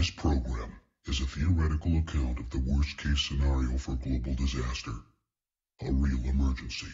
This program is a theoretical account of the worst case scenario for global disaster, a real emergency.